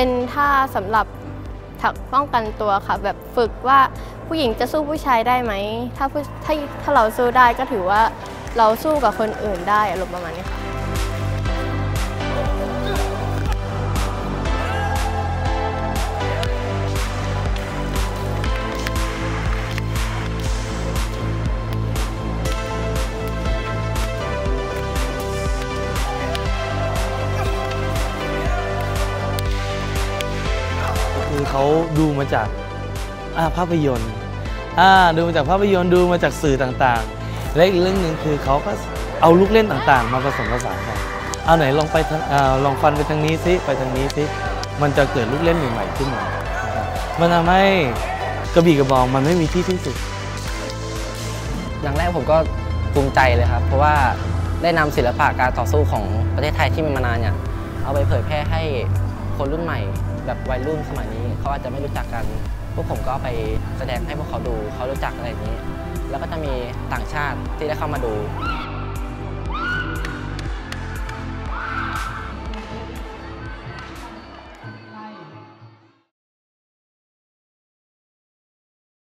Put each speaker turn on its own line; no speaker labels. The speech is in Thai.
เป็นท่าสำหรับถักป้องกันตัวค่ะ แบบฝึกว่าผู้หญิงจะสู้ผู้ชายได้ไหม ถ้าผู้ถ้าถ้าเราสู้ได้ก็ถือว่าเราสู้กับคนอื่นได้อารมณ์ประมาณนี้ค่ะ
คือเขาดูมาจากาภาพยนตร์ดูมาจากภาพยนตร์ดูมาจากสื่อต่างๆ และอีกเรื่องหนึ่งคือเขาก็เอาลูกเล่นต่างๆ มาผสมผสานกันเอาไหนลองไปอลองฟันไปทางนี้ซิไปทางนี้ซิมันจะเกิดลูกเล่นใหม่ๆขึ้นมามันทำให้กระบี่กระบองมันไม่มีที่สิ้นสุด
อย่างแรกผมก็ภูมิใจเลยครับ เพราะว่าได้นำศิลปะการต่อสู้ของประเทศไทยที่มีมานานเนี่ยเอาไปเผยแพร่ให้ คนรุ่นใหม่ แบบวัยรุ่นสมัยนี้เขาอาจจะไม่รู้จักกัน พวกผมก็ไปแสดงให้พวกเขาดูเขารู้จักอะไรนี้ แล้วก็จะมีต่างชาติที่ได้เข้ามาดู